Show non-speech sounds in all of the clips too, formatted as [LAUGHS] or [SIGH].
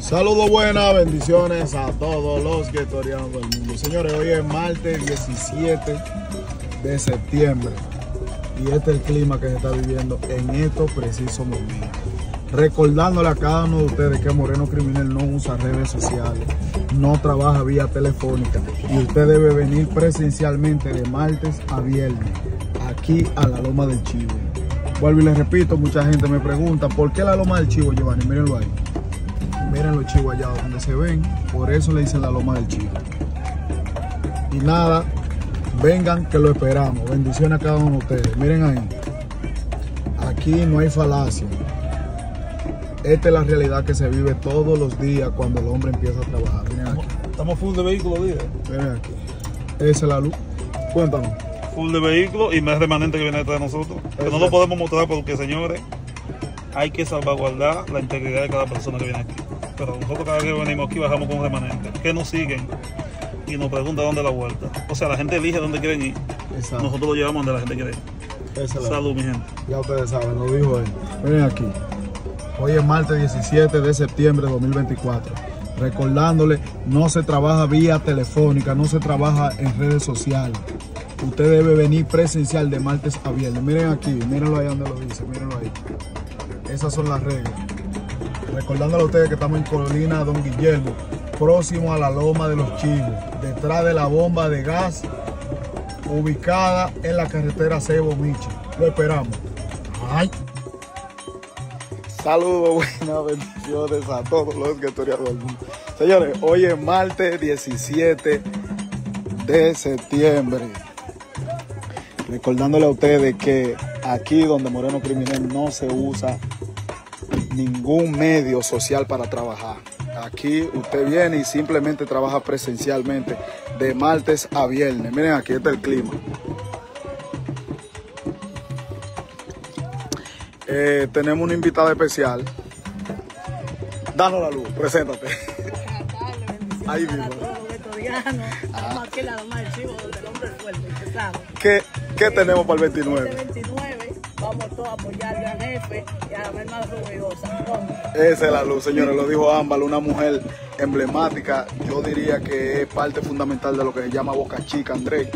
Saludos buenas, bendiciones a todos los guetorianos del mundo. Señores, hoy es martes 17 de septiembre y este es el clima que se está viviendo en estos precisos momentos. Recordándole a cada uno de ustedes que Moreno Criminal no usa redes sociales, no trabaja vía telefónica y usted debe venir presencialmente de martes a viernes aquí a la Loma del Chivo. Vuelvo y les repito, mucha gente me pregunta, ¿por qué la Loma del Chivo, Giovanni? Mírenlo ahí. Miren los chivos allá donde se ven, por eso le dicen la Loma del Chivo. Y nada, vengan que lo esperamos. Bendiciones a cada uno de ustedes. Miren ahí. Aquí no hay falacia. Esta es la realidad que se vive todos los días cuando el hombre empieza a trabajar. Miren aquí. Estamos full de vehículos. Miren aquí. Esa es la luz. Cuéntanos. Full de vehículos y más remanente que viene detrás de nosotros. Que no lo podemos mostrar porque, señores, hay que salvaguardar la integridad de cada persona que viene aquí. Pero nosotros cada vez que venimos aquí bajamos con un remanente. Que nos siguen y nos preguntan dónde es la vuelta. O sea, la gente elige dónde quieren ir. Exacto. Nosotros lo llevamos donde la gente quiere ir. Salud, mi gente. Ya ustedes saben, lo dijo él. Miren aquí. Hoy es martes 17 de septiembre de 2024. Recordándole, no se trabaja vía telefónica, no se trabaja en redes sociales. Usted debe venir presencial de martes a viernes. Miren aquí, mírenlo ahí donde lo dice, mírenlo ahí. Esas son las reglas. Recordándole a ustedes que estamos en Colina Don Guillermo, próximo a la Loma de los Chivos, detrás de la bomba de gas ubicada en la carretera Cebo Michi. Lo esperamos. Ay. Saludos, [LAUGHS] buenas bendiciones a todos los guetorianos del mundo. Señores, hoy es martes 17 de septiembre. Recordándole a ustedes que aquí donde Moreno Criminal no se usa ningún medio social para trabajar. Aquí usted viene y simplemente trabaja presencialmente de martes a viernes. Miren aquí está el clima. Eh, tenemos una invitada especial. Danos la luz, preséntate. Ahí el usted sabe. ¿Qué, qué tenemos para el Este 29? 29, vamos todos a apoyar al jefe y a la hermana ruidosa. ¿Cómo? Esa es la luz, señores. Lo dijo Ámbar, una mujer emblemática. Yo diría que es parte fundamental de lo que se llama Boca Chica, Andrés.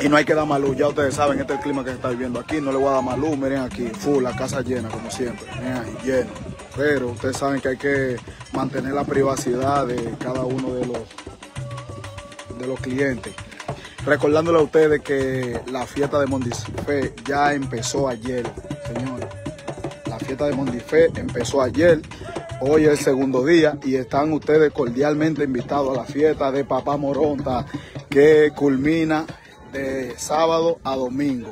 Y no hay que dar más luz, ya ustedes saben, este es el clima que se está viviendo aquí. No le voy a dar más luz, miren aquí, full, la casa llena, como siempre. Miren ahí, lleno. Pero ustedes saben que hay que mantener la privacidad de cada uno de los, de los clientes. Recordándole a ustedes que la fiesta de Mondifé ya empezó ayer, señores. La fiesta de Mondifé empezó ayer. Hoy es el segundo día y están ustedes cordialmente invitados a la fiesta de Papá Moronta que culmina de sábado a domingo.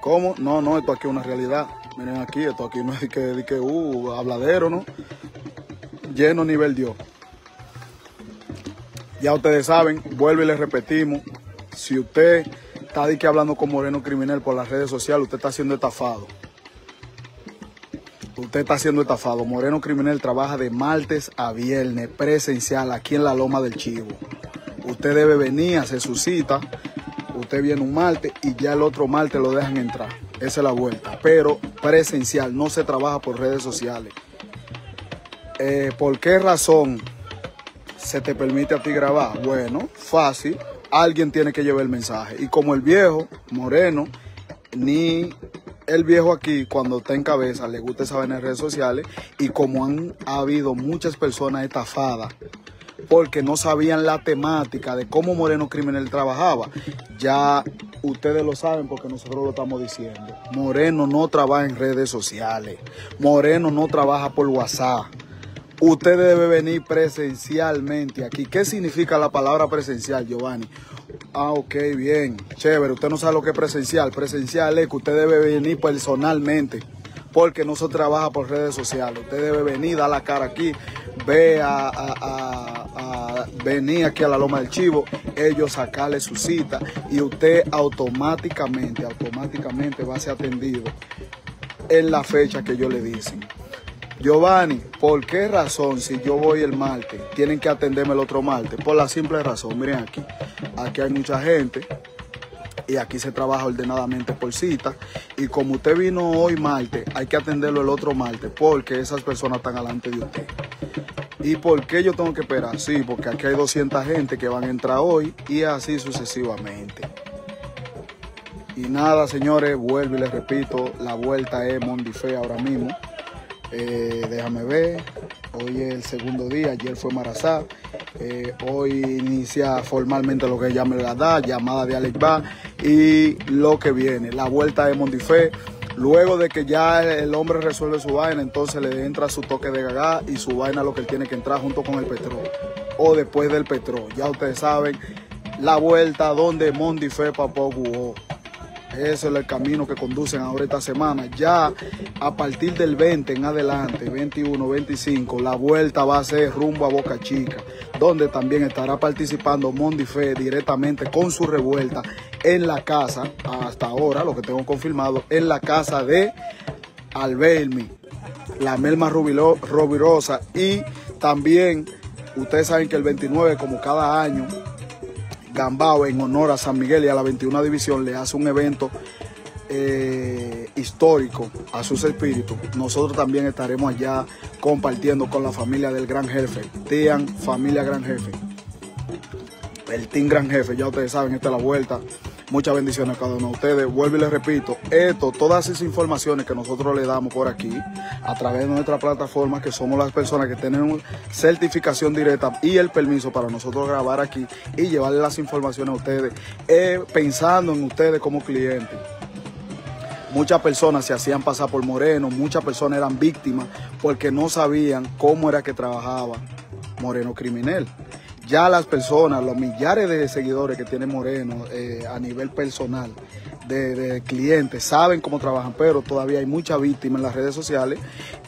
¿Cómo? No, no, esto aquí es una realidad. Miren aquí, esto aquí no es que, que uh, habladero, ¿no? Lleno nivel Dios. Ya ustedes saben, vuelvo y les repetimos, si usted está de que hablando con Moreno Criminal por las redes sociales, usted está siendo estafado. Usted está siendo estafado. Moreno Criminal trabaja de martes a viernes presencial aquí en la Loma del Chivo. Usted debe venir, hacer su cita. Usted viene un martes y ya el otro martes lo dejan entrar. Esa es la vuelta. Pero presencial, no se trabaja por redes sociales. Eh, ¿Por qué razón se te permite a ti grabar? Bueno, fácil. Alguien tiene que llevar el mensaje. Y como el viejo, Moreno, ni el viejo aquí, cuando está en cabeza, le gusta saber en las redes sociales. Y como han habido muchas personas estafadas porque no sabían la temática de cómo Moreno Criminal trabajaba. Ya ustedes lo saben porque nosotros lo estamos diciendo. Moreno no trabaja en redes sociales. Moreno no trabaja por WhatsApp. Usted debe venir presencialmente aquí. ¿Qué significa la palabra presencial, Giovanni? Ah, ok, bien, chévere. Usted no sabe lo que es presencial. Presencial es que usted debe venir personalmente porque no se trabaja por redes sociales. Usted debe venir, dar la cara aquí, ve a, venir aquí a la Loma del Chivo, ellos sacarle su cita y usted automáticamente, automáticamente va a ser atendido en la fecha que ellos le dicen. Giovanni, ¿por qué razón si yo voy el martes tienen que atenderme el otro martes? Por la simple razón, miren aquí, aquí hay mucha gente y aquí se trabaja ordenadamente por cita. Y como usted vino hoy martes, hay que atenderlo el otro martes porque esas personas están delante de usted. ¿Y por qué yo tengo que esperar? Sí, porque aquí hay 200 gente que van a entrar hoy y así sucesivamente. Y nada, señores, vuelvo y les repito, la vuelta es Mondife ahora mismo. Eh, déjame ver, hoy es el segundo día, ayer fue Marazá. Eh, hoy inicia formalmente lo que llama la DA, llamada de Alex Bar y lo que viene, la vuelta de Mondife. Luego de que ya el hombre resuelve su vaina, entonces le entra su toque de gagá y su vaina lo que él tiene que entrar junto con el petróleo o después del petróleo. Ya ustedes saben, la vuelta donde Mondife Papó jugó. Ese es el camino que conducen ahora esta semana. Ya a partir del 20 en adelante, 21, 25, la vuelta va a ser rumbo a Boca Chica, donde también estará participando Mondife directamente con su revuelta en la casa, hasta ahora, lo que tengo confirmado, en la casa de Albelmi, la Melma Rubirosa y también, ustedes saben que el 29, como cada año, Gambao en honor a San Miguel y a la 21 División le hace un evento eh, histórico a sus espíritus. Nosotros también estaremos allá compartiendo con la familia del Gran Jefe, Tian Familia Gran Jefe. El Team Gran Jefe, ya ustedes saben, esta es la vuelta. Muchas bendiciones a cada uno de ustedes. Vuelvo y les repito, esto, todas esas informaciones que nosotros le damos por aquí, a través de nuestra plataforma, que somos las personas que tenemos certificación directa y el permiso para nosotros grabar aquí y llevarle las informaciones a ustedes, eh, pensando en ustedes como clientes. Muchas personas se hacían pasar por Moreno, muchas personas eran víctimas porque no sabían cómo era que trabajaba Moreno Criminal ya las personas, los millares de seguidores que tiene Moreno eh, a nivel personal, de, clientes, saben cómo trabajan, pero todavía hay mucha víctima en las redes sociales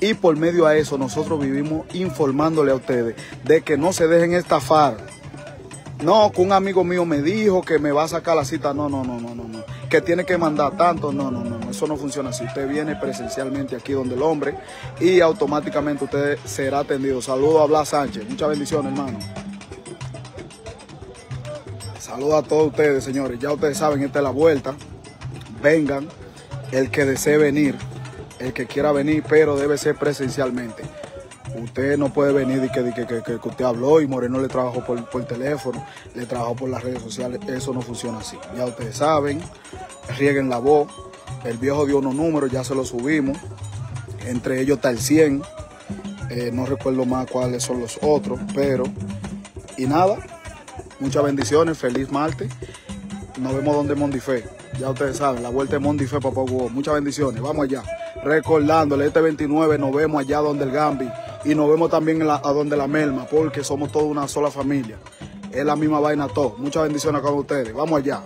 y por medio a eso nosotros vivimos informándole a ustedes de que no se dejen estafar. No, que un amigo mío me dijo que me va a sacar la cita. No, no, no, no, no, no. Que tiene que mandar tanto. No, no, no. Eso no funciona así. Usted viene presencialmente aquí donde el hombre y automáticamente usted será atendido. Saludos a Blas Sánchez. Muchas bendiciones, hermano. Saludos a todos ustedes, señores. Ya ustedes saben, esta es la vuelta. Vengan, el que desee venir, el que quiera venir, pero debe ser presencialmente. Usted no puede venir y que, que, que, que, usted habló y Moreno le trabajó por, por teléfono, le trabajó por las redes sociales. Eso no funciona así. Ya ustedes saben, rieguen la voz. El viejo dio unos números, ya se los subimos. Entre ellos está el 100. Eh, no recuerdo más cuáles son los otros, pero... Y nada, Muchas bendiciones, feliz martes. Nos vemos donde Mondife. Ya ustedes saben, la vuelta de Mondife, papá Hugo. Muchas bendiciones. Vamos allá. Recordándole, este 29 nos vemos allá donde el Gambi. Y nos vemos también a donde la Melma, porque somos toda una sola familia. Es la misma vaina todo. Muchas bendiciones a ustedes. Vamos allá.